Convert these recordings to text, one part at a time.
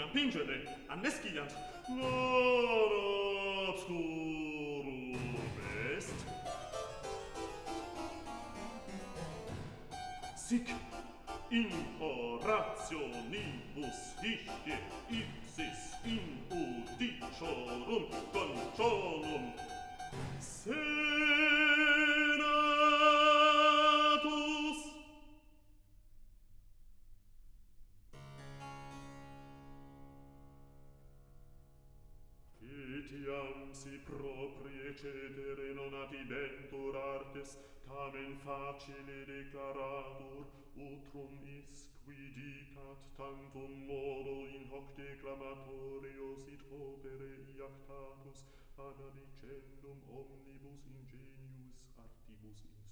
Annoskian pingere, annesciant, non obscurum est. Sic in orationibus hicie ipsis in udiciorum consolum. Se etiam si proprie cedere non adibentur artes, tamen facile declaratur, utrum is qui dicat tantum modo in hoc declamatorios sit opere iactatus, analicendum omnibus ingenius artibus in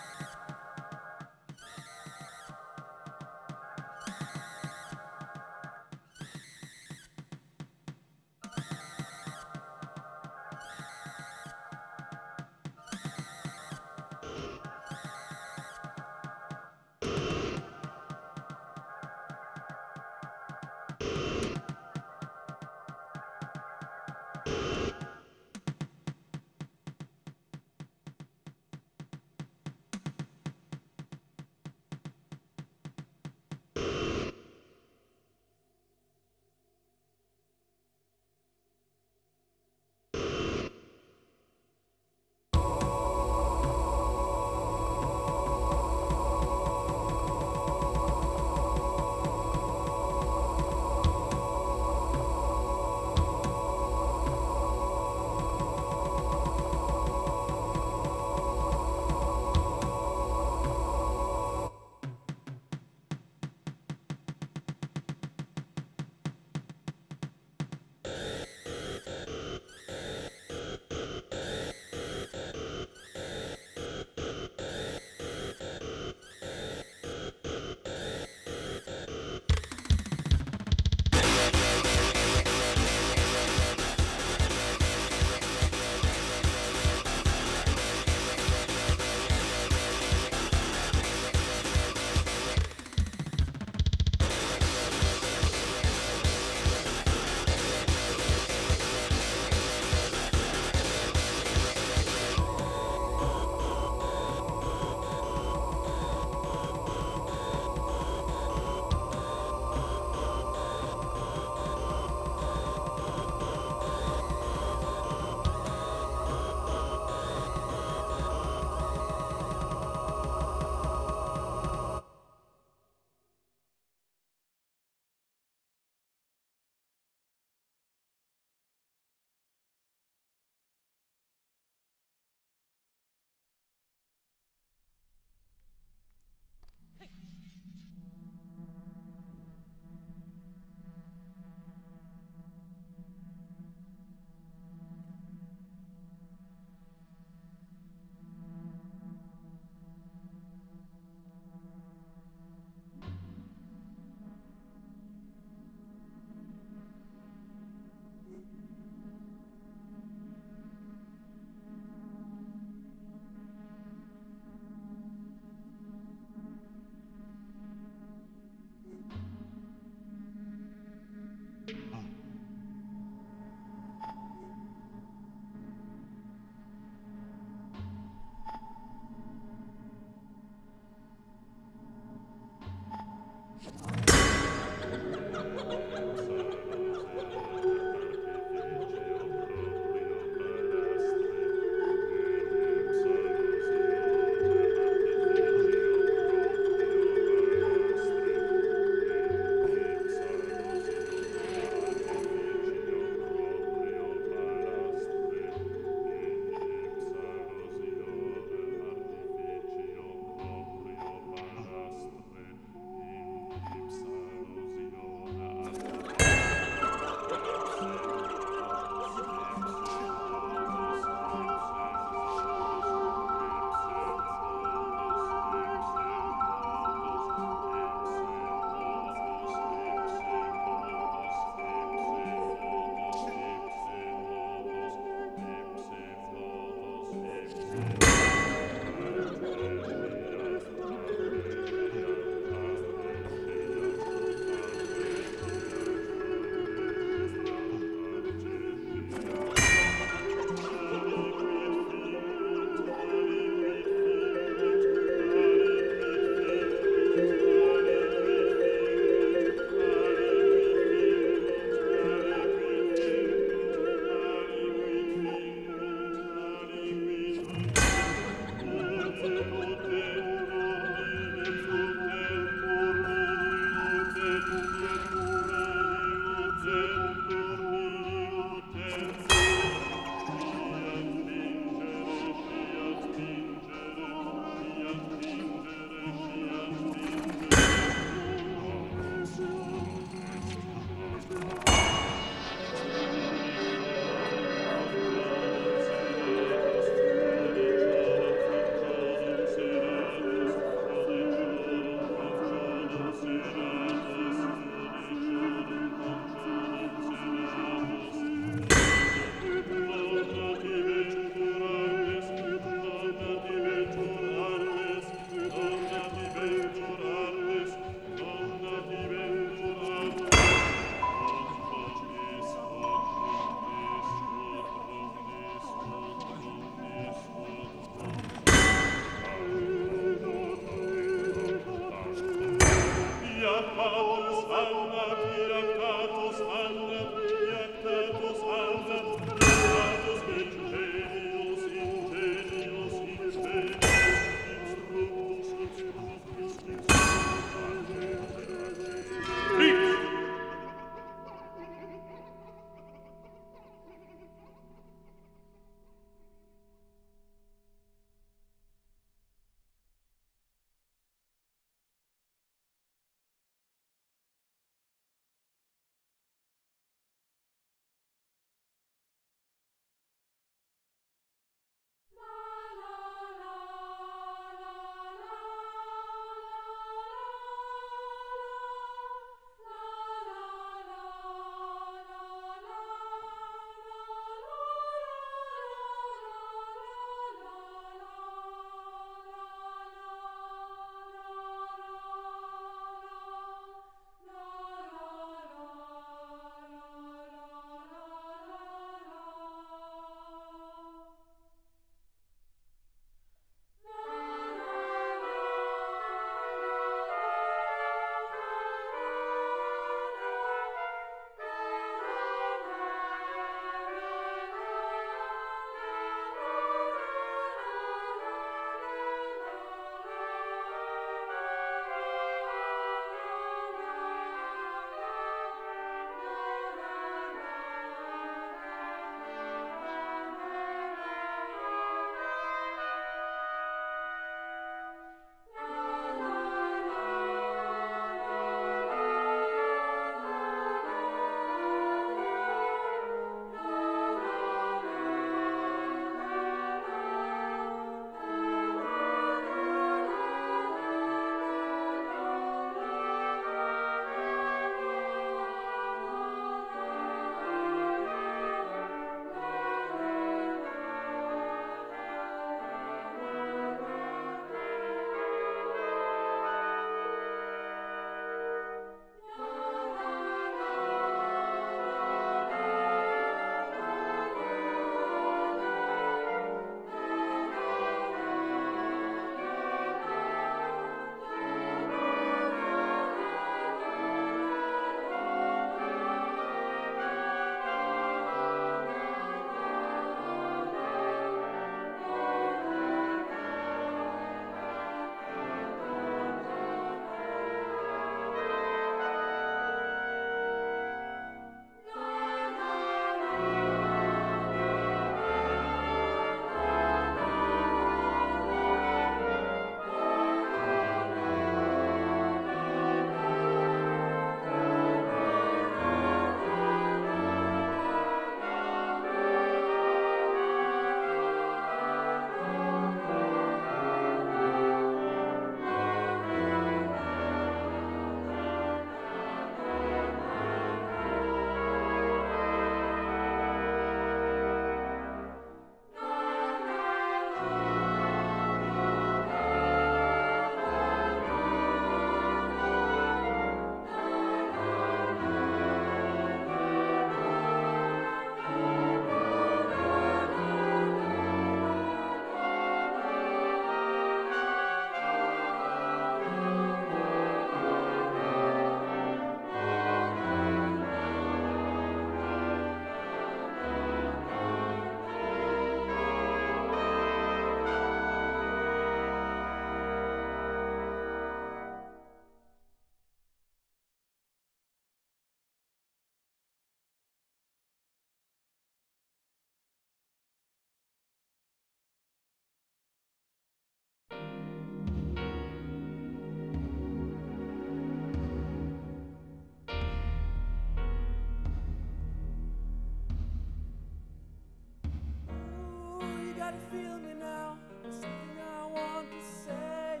feel me now. There's something I want to say.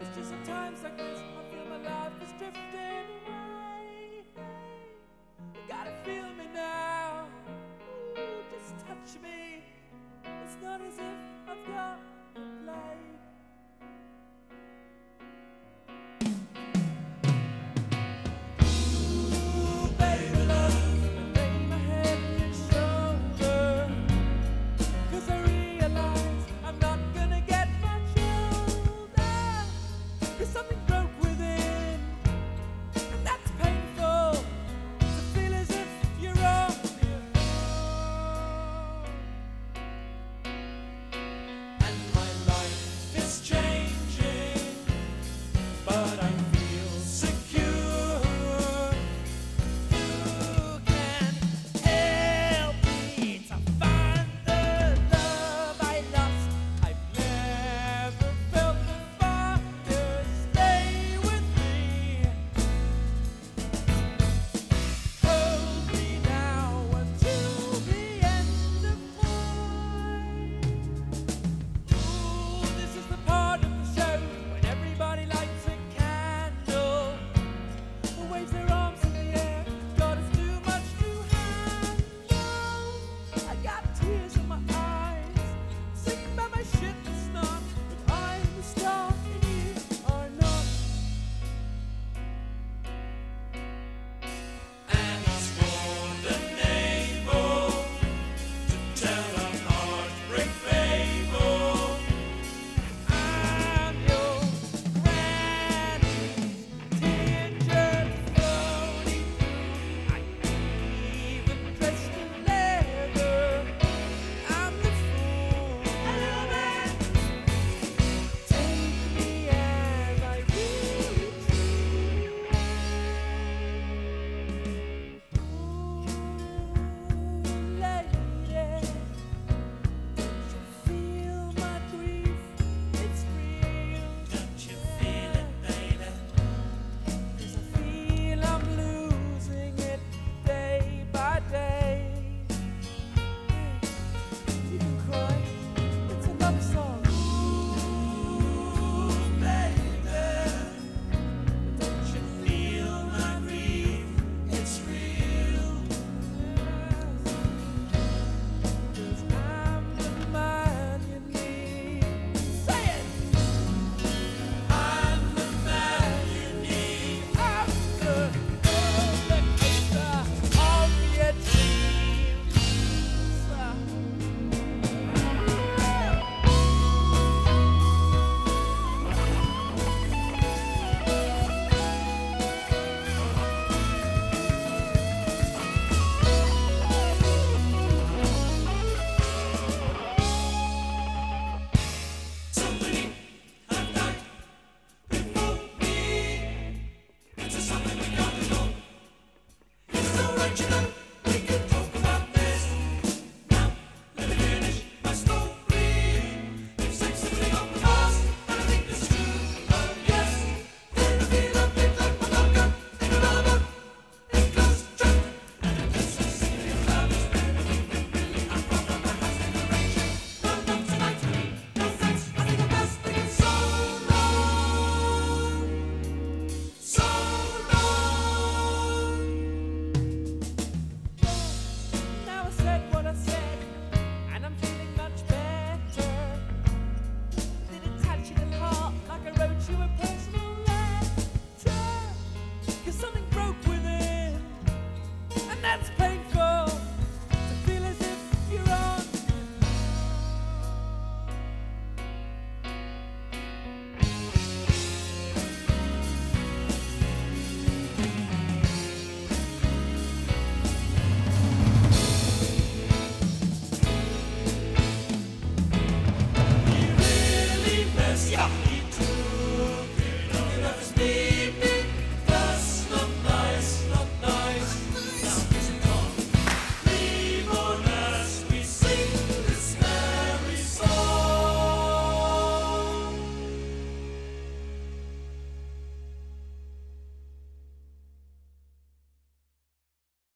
It's just sometimes like this, I feel my life is drifting away. You gotta feel me now. Ooh, just touch me. It's not as if I've got